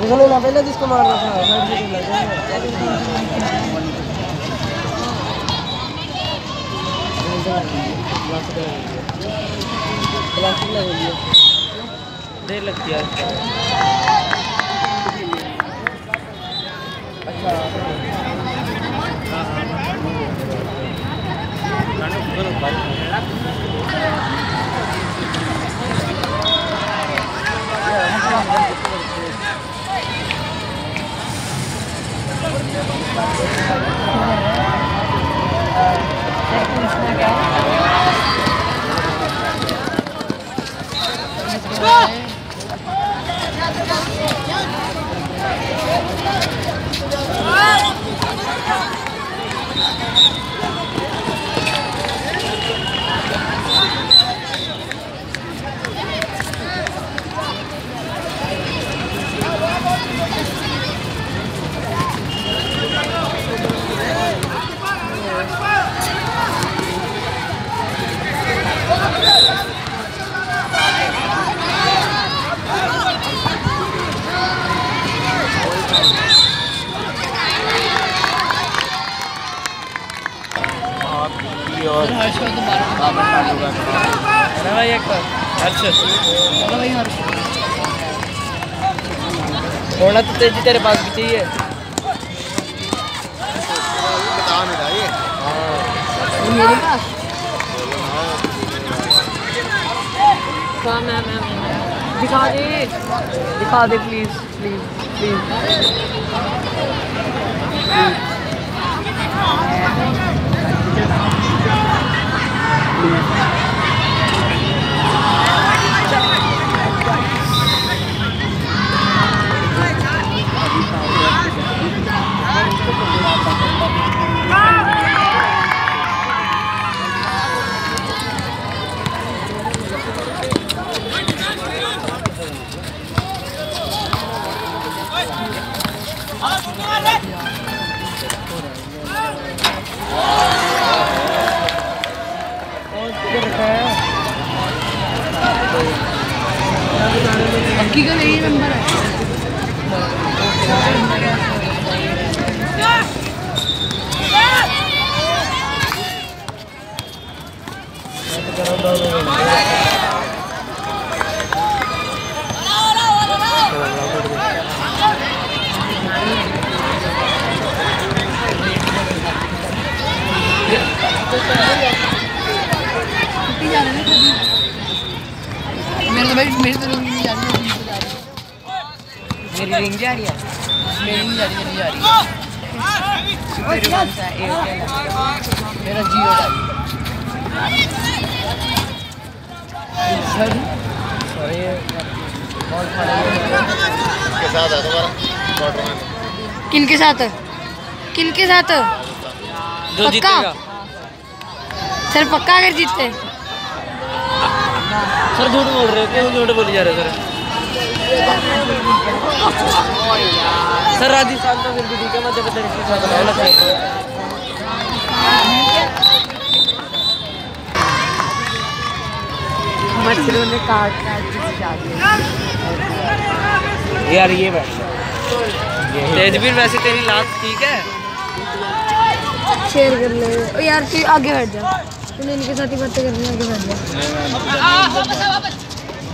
నిజమే నా వెళ్ళే తీసుకోమని پلاسٹک لگتی ہے کی اور بھائی تو تیزی تیرے پاس بھی چاہیے۔ دکھا دے۔ دکھا دے please please please. میری رنگ جا رہی ہے میری نہیں جا رہی چلی جا رہی میرا جیو کن کے ساتھ کن کے ساتھ پکا سر پکا اگر جیتتے سر جھوٹ بول رہے ہو جھوٹ بولی جا رہے سر سر راجستھان کا پھر بھی ٹھیک ہے مدھیہ پردیش کے ساتھ رہنا چاہیے مچھروں نے کاٹ کاٹ یار یہ بیٹھ تیجبیر ویسے تیری لات ٹھیک ہے شیئر کر لے یار آگے بیٹھ جا تم نے ان کے ساتھ ہی باتیں کرنی آگے بیٹھ جا